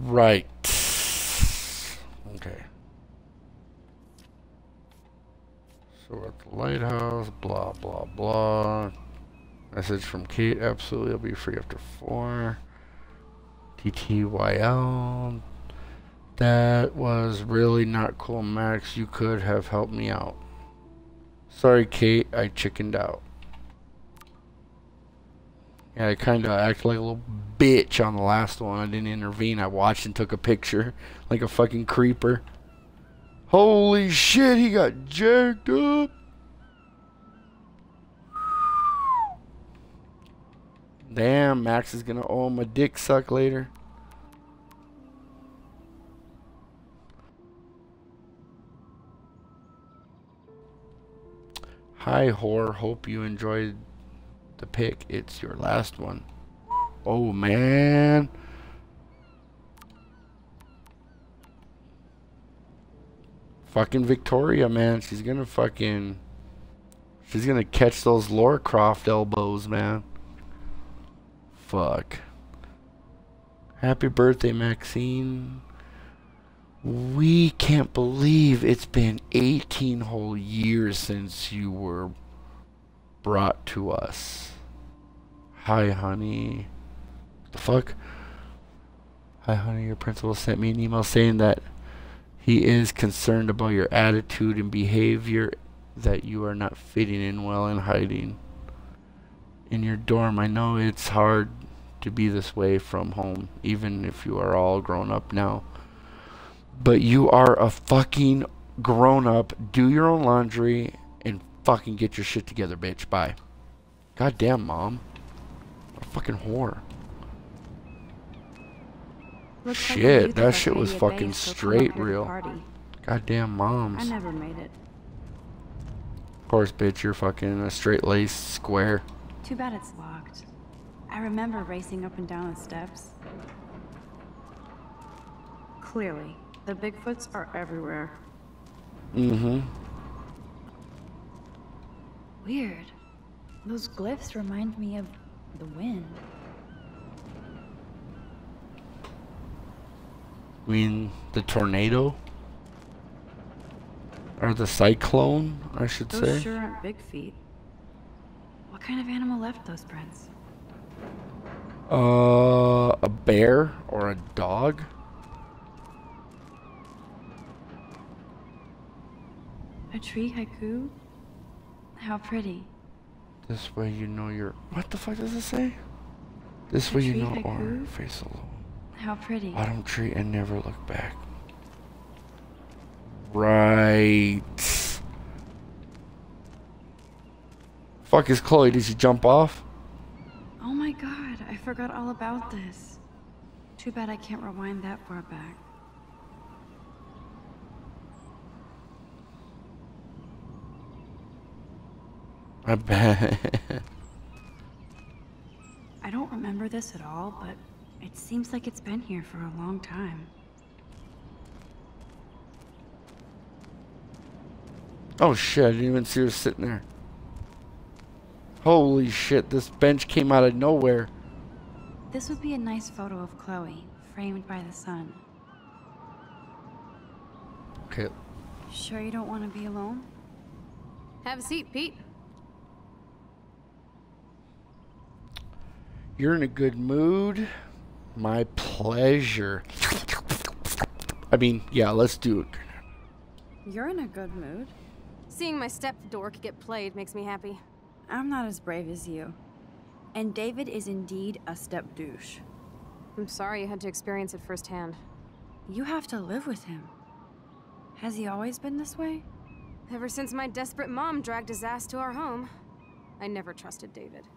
Right. Okay. So we're at the lighthouse, blah, blah, blah. Message from Kate, absolutely, I'll be free after 4. TTYL. That was really not cool, Max. You could have helped me out. Sorry, Kate, I chickened out. Yeah, I kind of acted like a little bitch on the last one. I didn't intervene. I watched and took a picture like a fucking creeper. Holy shit, he got jacked up. Damn, Max is gonna oh, owe him a dick suck later. Hi, whore. Hope you enjoyed the pick. It's your last one. Oh, man. Fucking Victoria, man. She's gonna fucking... She's gonna catch those Lara Croft elbows, man. Fuck. Happy birthday, Maxine. We can't believe it's been 18 whole years since you were brought to us. Hi, honey. The fuck? Hi, honey. Your principal sent me an email saying that he is concerned about your attitude and behavior, that you are not fitting in well and hiding in your dorm. I know it's hard to be this way from home, even if you are all grown up now. But you are a fucking grown up. Do your own laundry and fucking get your shit together, bitch. Bye. Goddamn, mom. What a fucking whore. Looks Shit, like that shit was fucking straight real. Party. Goddamn moms. I never made it. Of course, bitch, you're fucking a straight laced square. Too bad it's locked. I remember racing up and down the steps. Clearly, the Bigfoots are everywhere. Mm-hmm. Weird. Those glyphs remind me of the wind. Mean, the tornado? Or the cyclone, I should Those say. sure aren't big feet. What kind of animal left those prints? Uh, a bear or a dog? A tree haiku? How pretty. This way you know you're. What the fuck does it say? This way you know our face alone. How pretty. Autumn tree and never look back. Right. Fuck is Chloe? Did she jump off? Oh my god, I forgot all about this. Too bad I can't rewind that far back. I bet. I don't remember this at all, but it seems like it's been here for a long time. oh shit! I didn't even see her sitting there. Holy shit! This bench came out of nowhere. This would be a nice photo of Chloe, framed by the sun. Okay. Sure you don't want to be alone? Have a seat, Pete. You're in a good mood. My pleasure. I mean, yeah, let's do it. You're in a good mood. Seeing my step dork get played makes me happy. I'm not as brave as you. And David is indeed a step douche. I'm sorry you had to experience it firsthand. You have to live with him. Has he always been this way? Ever since my desperate mom dragged his ass to our home, I never trusted David.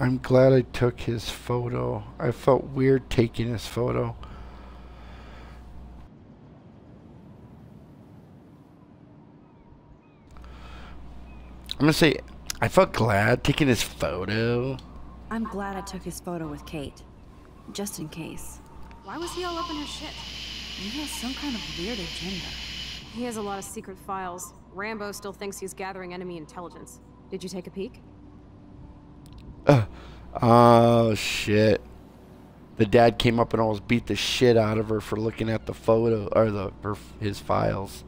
I'm glad I took his photo. I felt weird taking his photo. I'm gonna say I felt glad taking his photo. I'm glad I took his photo with Kate. Just in case. Why was he all up in her shit? He has some kind of weird agenda. He has a lot of secret files. Rambo still thinks he's gathering enemy intelligence. Did you take a peek? Oh shit. The dad came up and almost beat the shit out of her for looking at the photo or the her, his files.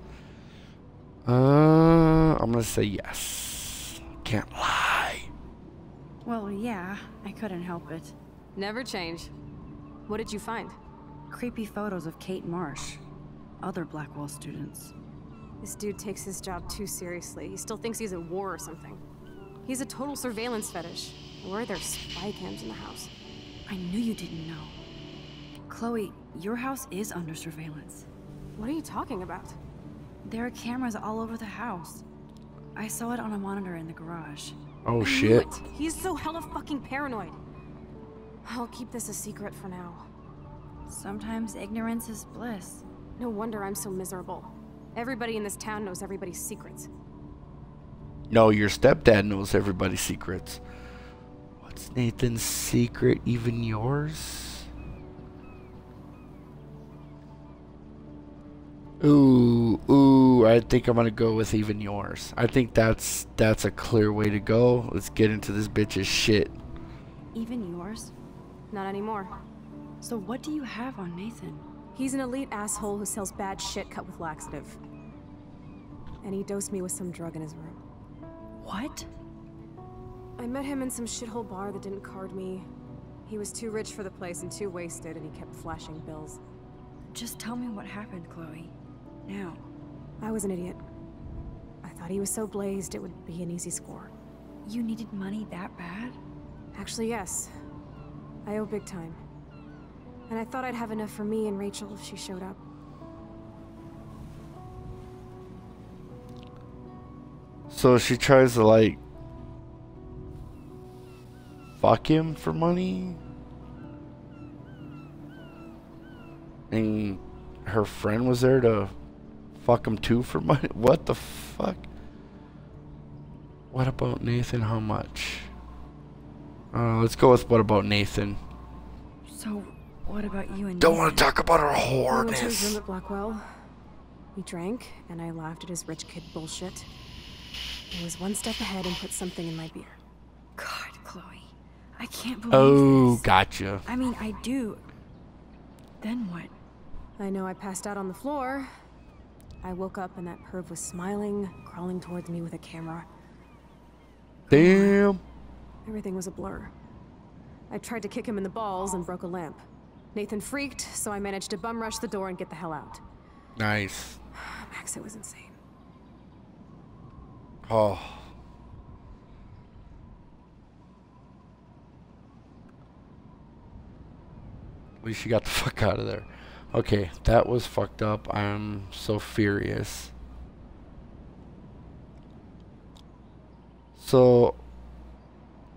Uh, I'm gonna say yes. Can't lie. Well, yeah, I couldn't help it. Never change. What did you find? Creepy photos of Kate Marsh. Other Blackwell students. This dude takes his job too seriously. He still thinks he's at war or something. He's a total surveillance fetish. Where are there spy cams in the house? I knew you didn't know. Chloe, your house is under surveillance. What are you talking about? There are cameras all over the house. I saw it on a monitor in the garage. Oh I shit. it. He's so hella fucking paranoid. I'll keep this a secret for now. Sometimes ignorance is bliss. No wonder I'm so miserable. Everybody in this town knows everybody's secrets. No, your stepdad knows everybody's secrets. What's Nathan's secret? Even yours? Ooh, ooh, I think I'm gonna go with even yours. I think that's that's a clear way to go. Let's get into this bitch's shit. Even yours? Not anymore. So what do you have on Nathan? He's an elite asshole who sells bad shit cut with laxative. And he dosed me with some drug in his room. What? I met him in some shithole bar that didn't card me. He was too rich for the place and too wasted, and he kept flashing bills. Just tell me what happened, Chloe. Now. I was an idiot. I thought he was so blazed it would be an easy score. You needed money that bad? Actually, yes. I owe big time. And I thought I'd have enough for me and Rachel if she showed up. So she tries to like fuck him for money. And her friend was there to fuck him too for money. What the fuck? What about Nathan? How much? Uh, let's go with what about Nathan? So, what about you and Don't Nathan? want to talk about her We went to his room at Blackwell. We drank, and I laughed at his rich kid bullshit. He was one step ahead and put something in my beer. God, Chloe. I can't believe Oh, this. gotcha. I mean, I do. Then what? I know I passed out on the floor. I woke up and that perv was smiling, crawling towards me with a camera. Damn. Everything was a blur. I tried to kick him in the balls and broke a lamp. Nathan freaked, so I managed to bum rush the door and get the hell out. Nice. Max, it was insane. Oh. At least you got the fuck out of there. Okay, that was fucked up. I'm so furious. So,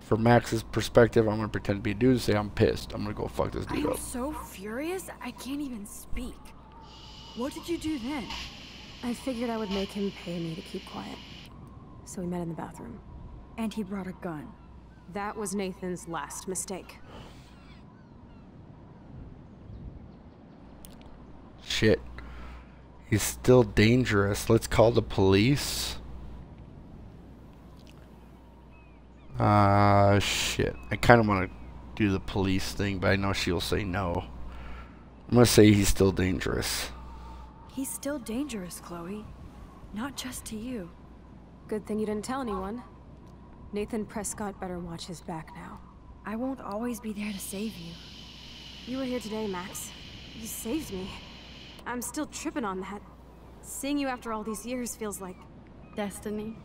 from Max's perspective, I'm gonna pretend to be a dude and say I'm pissed. I'm gonna go fuck this dude I'm up. so furious, I can't even speak. What did you do then? I figured I would make him pay me to keep quiet. So we met in the bathroom. And he brought a gun. That was Nathan's last mistake. Shit. He's still dangerous. Let's call the police. Ah, shit. I kind of want to do the police thing, but I know she'll say no. I'm going to say he's still dangerous. He's still dangerous, Chloe. Not just to you. Good thing you didn't tell anyone. Nathan Prescott better watch his back now. I won't always be there to save you. You were here today, Max. You saved me. I'm still tripping on that. Seeing you after all these years feels like... Destiny.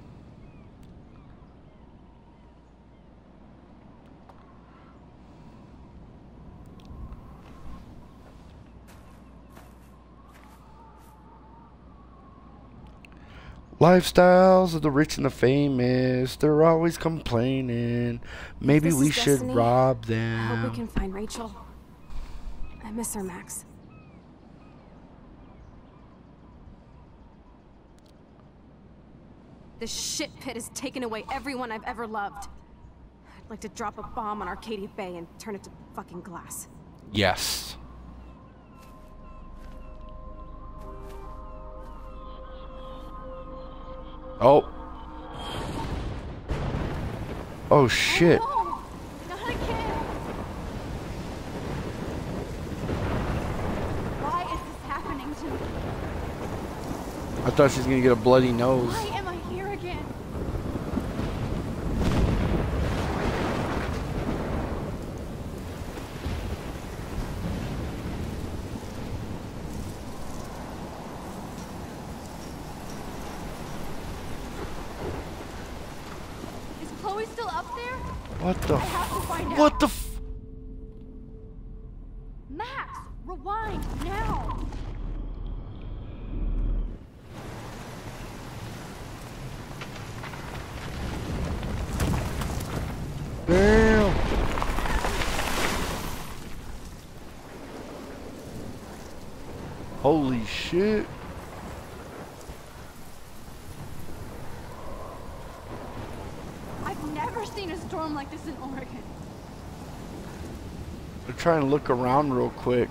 Lifestyles of the rich and the famous, they're always complaining. Maybe we should destiny, rob I hope we them. can find Rachel. I miss her, Max. This shit pit has taken away everyone I've ever loved. I'd like to drop a bomb on Arcadia Bay and turn it to fucking glass. Yes. Oh. Oh shit. Why is this happening to me? I thought she was gonna get a bloody nose. Still up there? What the? I F- have to find out. what the? F- Max, rewind now. Damn. Holy shit. I've never seen a storm like this in Oregon. I'm trying to look around real quick.